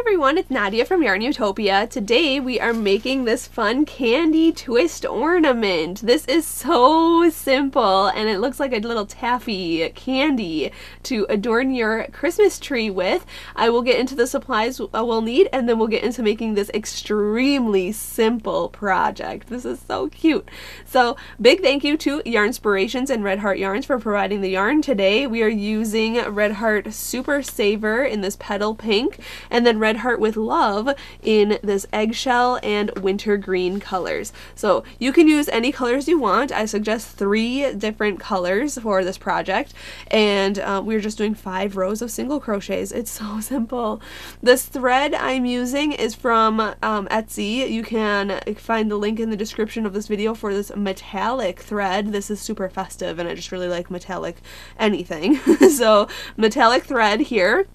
Everyone, it's Nadia from YARNutopia. Today we are making this fun candy twist ornament. This is so simple and it looks like a little taffy candy to adorn your Christmas tree with. I will get into the supplies we'll need and then we'll get into making this extremely simple project. This is so cute. So big thank you to Yarnspirations and Red Heart Yarns for providing the yarn. Today we are using Red Heart Super Saver in this petal pink and then Red Heart with Love in this eggshell and winter green colors. So you can use any colors you want. I suggest three different colors for this project and uh, we're just doing five rows of single crochets. It's so simple. This thread I'm using is from um, Etsy. You can find the link in the description of this video for this metallic thread. This is super festive and I just really like metallic anything. so metallic thread here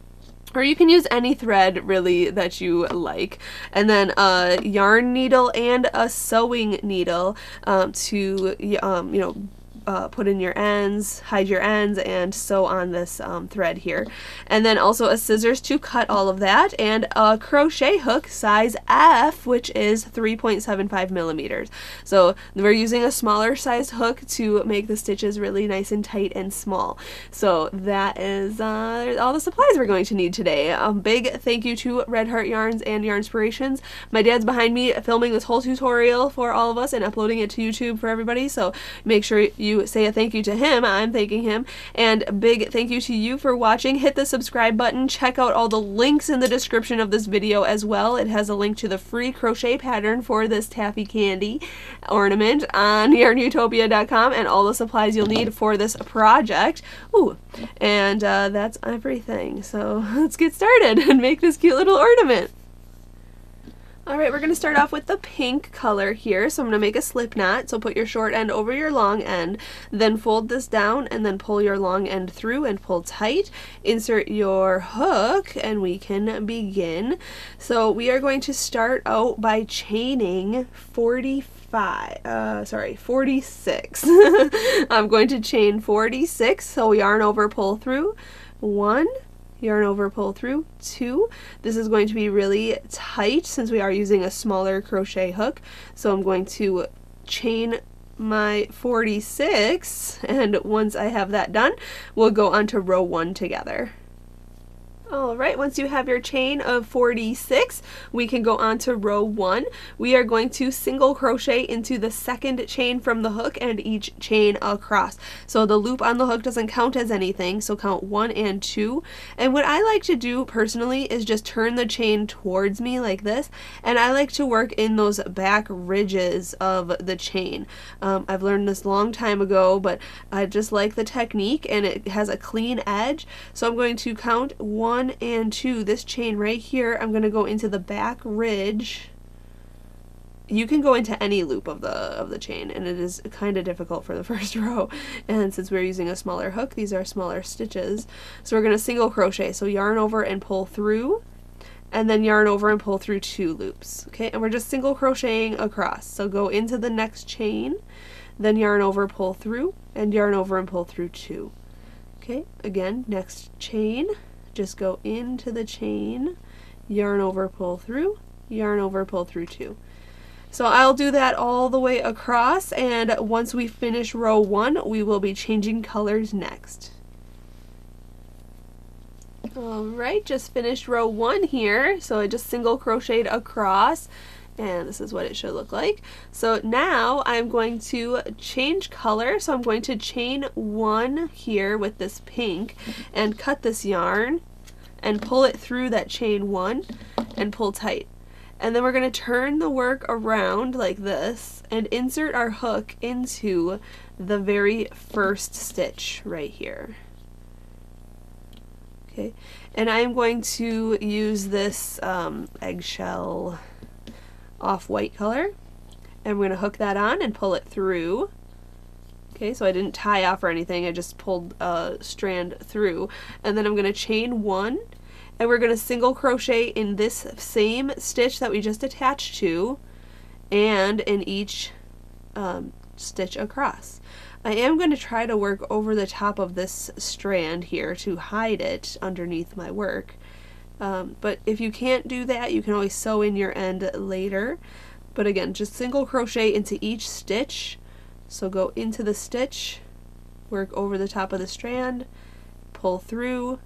or you can use any thread really that you like. And then a yarn needle and a sewing needle um, to um, you know uh, put in your ends, hide your ends, and sew on this um, thread here. And then also a scissors to cut all of that, and a crochet hook size F, which is 3.75 millimeters. So we're using a smaller size hook to make the stitches really nice and tight and small. So that is uh, all the supplies we're going to need today. A big thank you to Red Heart Yarns and Yarnspirations. My dad's behind me filming this whole tutorial for all of us and uploading it to YouTube for everybody, so make sure you you say a thank you to him, I'm thanking him. And a big thank you to you for watching. Hit the subscribe button. Check out all the links in the description of this video as well. It has a link to the free crochet pattern for this taffy candy ornament on yarnutopia.com and all the supplies you'll need for this project. Ooh, and uh, that's everything. So let's get started and make this cute little ornament. Alright, we're going to start off with the pink color here. So I'm going to make a slip knot. So put your short end over your long end, then fold this down and then pull your long end through and pull tight. Insert your hook and we can begin. So we are going to start out by chaining 45 uh, sorry, 46. I'm going to chain 46, so yarn over, pull through, one, yarn over pull through. Two this is going to be really tight since we are using a smaller crochet hook. So I'm going to chain my 46 and once I have that done we'll go on to row one together Alright, once you have your chain of 46, we can go on to row 1. We are going to single crochet into the second chain from the hook and each chain across. So the loop on the hook doesn't count as anything, so count 1 and 2. And what I like to do personally is just turn the chain towards me like this, and I like to work in those back ridges of the chain. Um, I've learned this long time ago, but I just like the technique and it has a clean edge. So I'm going to count 1 one and two, this chain right here, I'm going to go into the back ridge. You can go into any loop of the of the chain, and it is kind of difficult for the first row. And since we're using a smaller hook, these are smaller stitches. So we're going to single crochet. So yarn over and pull through, and then yarn over and pull through two loops. Okay, and we're just single crocheting across. So go into the next chain, then yarn over, pull through, and yarn over and pull through two. Okay, again, next chain, just go into the chain, yarn over, pull through, yarn over, pull through two. So I'll do that all the way across and once we finish row one, we will be changing colors next. Alright, just finished row one here. So I just single crocheted across and this is what it should look like. So now I'm going to change color. So I'm going to chain one here with this pink and cut this yarn and pull it through that chain one and pull tight. And then we're going to turn the work around like this and insert our hook into the very first stitch right here. Okay, and I am going to use this um, eggshell off-white color. And we're going to hook that on and pull it through. Okay, so I didn't tie off or anything, I just pulled a strand through. And then I'm going to chain one, and we're going to single crochet in this same stitch that we just attached to, and in each um, stitch across. I am going to try to work over the top of this strand here to hide it underneath my work. Um, but if you can't do that, you can always sew in your end later. But again, just single crochet into each stitch. So go into the stitch, work over the top of the strand, pull through,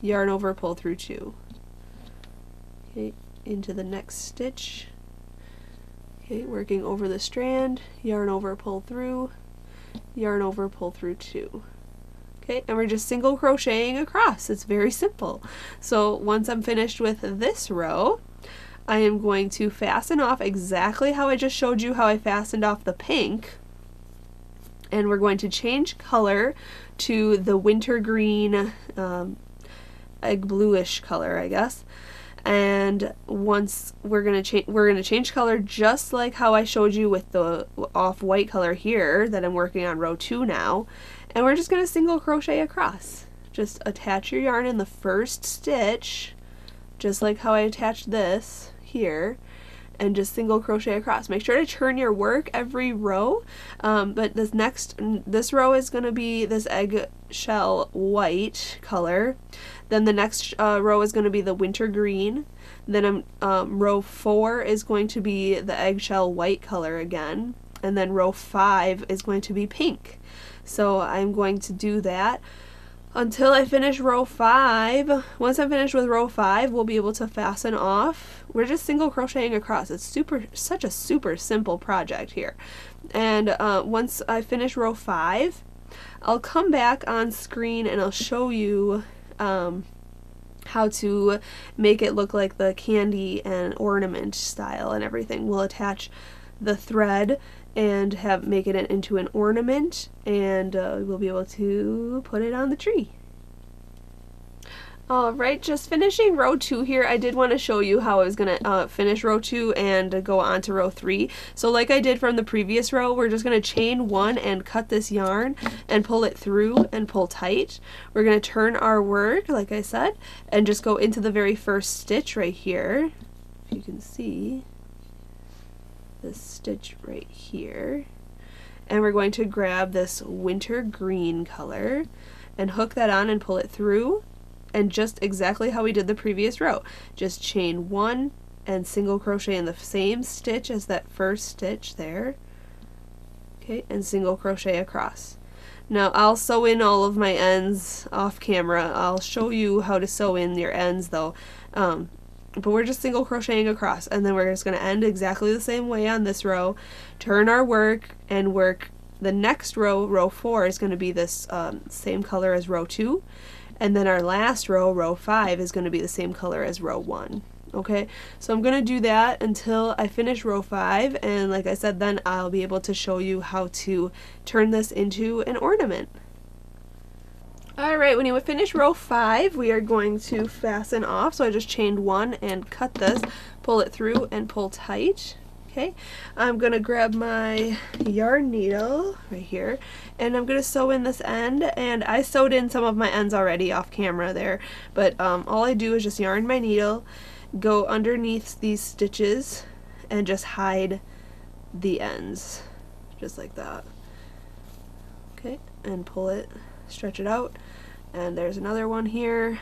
yarn over, pull through two. Okay, into the next stitch. Okay, working over the strand, yarn over, pull through, yarn over, pull through two. Okay, and we're just single crocheting across. It's very simple. So once I'm finished with this row, I am going to fasten off exactly how I just showed you how I fastened off the pink. And we're going to change color to the winter green, um, egg bluish color, I guess and once we're gonna change we're gonna change color just like how I showed you with the off-white color here that I'm working on row two now and we're just gonna single crochet across just attach your yarn in the first stitch just like how I attached this here and just single crochet across. Make sure to turn your work every row, um, but this next, this row is going to be this eggshell white color. Then the next uh, row is going to be the winter green. Then um, um, row four is going to be the eggshell white color again. And then row five is going to be pink. So I'm going to do that until I finish row five. Once I'm finished with row five, we'll be able to fasten off. We're just single crocheting across. It's super, such a super simple project here. And uh, once I finish row five, I'll come back on screen and I'll show you um, how to make it look like the candy and ornament style and everything. We'll attach the thread and have make it into an ornament and uh, we'll be able to put it on the tree. Alright, just finishing row 2 here, I did want to show you how I was going to uh, finish row 2 and go on to row 3. So like I did from the previous row, we're just going to chain 1 and cut this yarn and pull it through and pull tight. We're going to turn our work, like I said, and just go into the very first stitch right here. If you can see this stitch right here. And we're going to grab this winter green color and hook that on and pull it through and just exactly how we did the previous row. Just chain one and single crochet in the same stitch as that first stitch there. Okay, and single crochet across. Now I'll sew in all of my ends off camera. I'll show you how to sew in your ends though. Um, but we're just single crocheting across and then we're just going to end exactly the same way on this row. Turn our work and work the next row, row 4, is going to be this um, same color as row 2 and then our last row, row 5, is going to be the same color as row 1. Okay, so I'm going to do that until I finish row 5, and like I said, then I'll be able to show you how to turn this into an ornament. Alright, when you finish row 5, we are going to fasten off. So I just chained one and cut this, pull it through, and pull tight. Okay, I'm going to grab my yarn needle right here and I'm going to sew in this end and I sewed in some of my ends already off camera there but um, all I do is just yarn my needle, go underneath these stitches and just hide the ends just like that. Okay, and pull it, stretch it out. And there's another one here.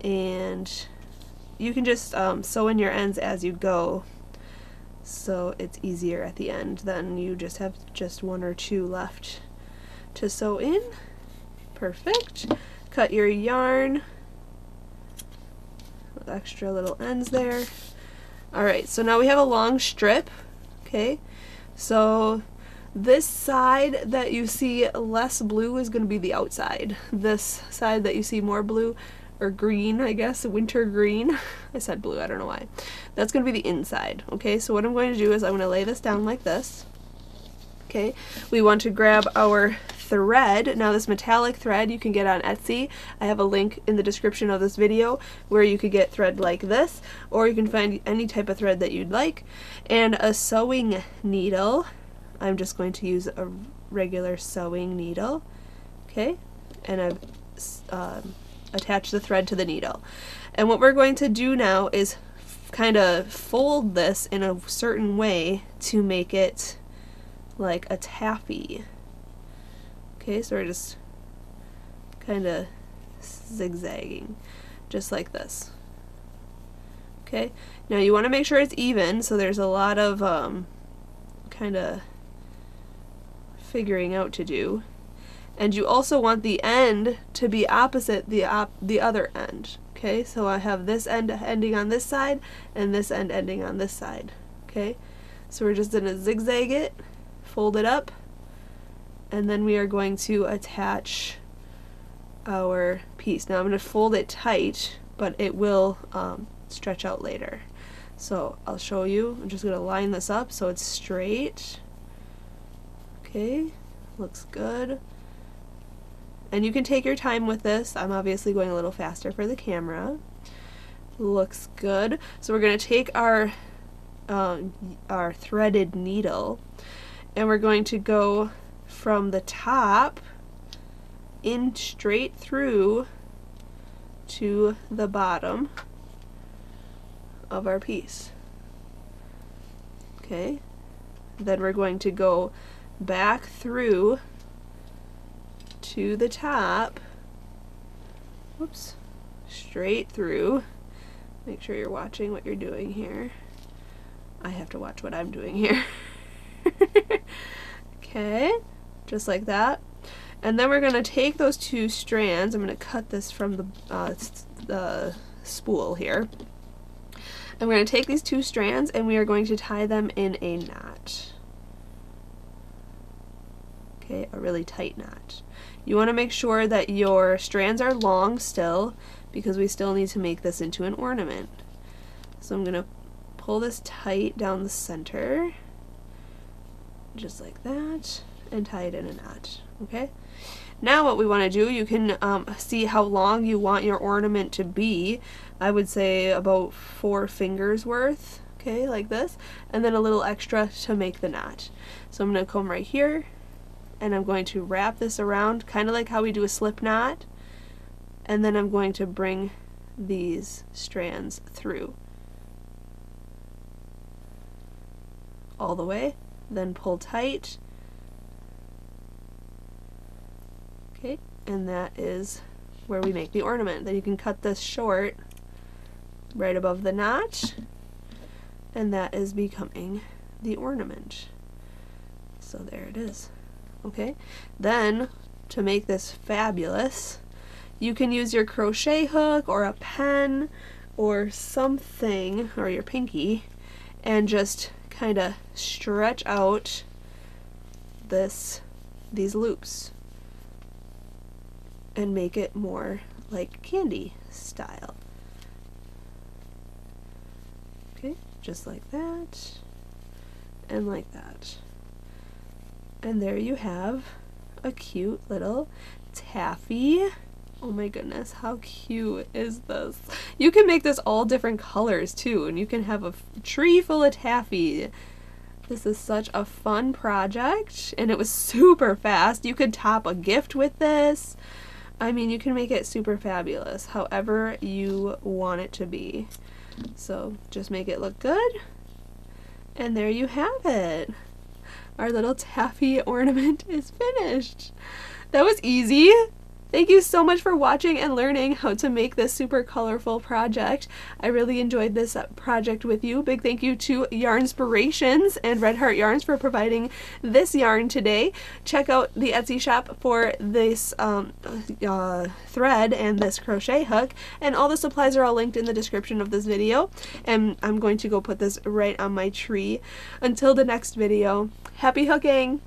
And you can just um, sew in your ends as you go. So it's easier at the end then you just have just one or two left to sew in. Perfect. Cut your yarn with extra little ends there. Alright so now we have a long strip okay? So this side that you see less blue is going to be the outside this side that you see more blue or green, I guess, winter green. I said blue, I don't know why. That's going to be the inside, okay? So what I'm going to do is I'm going to lay this down like this. Okay, we want to grab our thread. Now this metallic thread you can get on Etsy. I have a link in the description of this video where you could get thread like this or you can find any type of thread that you'd like. And a sewing needle. I'm just going to use a regular sewing needle. Okay, and I've um, attach the thread to the needle. And what we're going to do now is kind of fold this in a certain way to make it like a taffy. Okay, so we're just kind of zigzagging, just like this. Okay, now you want to make sure it's even, so there's a lot of um, kind of figuring out to do. And you also want the end to be opposite the op the other end. Okay, so I have this end ending on this side and this end ending on this side. Okay, so we're just going to zigzag it, fold it up, and then we are going to attach our piece. Now I'm going to fold it tight, but it will um, stretch out later. So I'll show you. I'm just going to line this up so it's straight. Okay, looks good. And you can take your time with this. I'm obviously going a little faster for the camera. Looks good. So we're going to take our um, our threaded needle and we're going to go from the top in straight through to the bottom of our piece. Okay, then we're going to go back through to the top, whoops, straight through. Make sure you're watching what you're doing here. I have to watch what I'm doing here. okay, just like that. And then we're going to take those two strands, I'm going to cut this from the, uh, the spool here. We're going to take these two strands and we are going to tie them in a knot. Okay, a really tight knot. You want to make sure that your strands are long still because we still need to make this into an ornament. So I'm going to pull this tight down the center, just like that, and tie it in a knot, okay? Now what we want to do, you can um, see how long you want your ornament to be. I would say about four fingers worth, okay, like this, and then a little extra to make the knot. So I'm going to come right here, and I'm going to wrap this around, kind of like how we do a slip knot, and then I'm going to bring these strands through. All the way, then pull tight, Okay, and that is where we make the ornament. Then you can cut this short right above the notch, and that is becoming the ornament. So there it is. Okay, then to make this fabulous, you can use your crochet hook or a pen or something, or your pinky, and just kind of stretch out this these loops and make it more like candy style. Okay, just like that, and like that. And there you have a cute little taffy. Oh my goodness, how cute is this? You can make this all different colors too, and you can have a tree full of taffy. This is such a fun project, and it was super fast. You could top a gift with this. I mean, you can make it super fabulous, however you want it to be. So just make it look good. And there you have it. Our little taffy ornament is finished. That was easy. Thank you so much for watching and learning how to make this super colorful project. I really enjoyed this project with you. Big thank you to Yarnspirations and Red Heart Yarns for providing this yarn today. Check out the Etsy shop for this um, uh, thread and this crochet hook and all the supplies are all linked in the description of this video and I'm going to go put this right on my tree. Until the next video, happy hooking!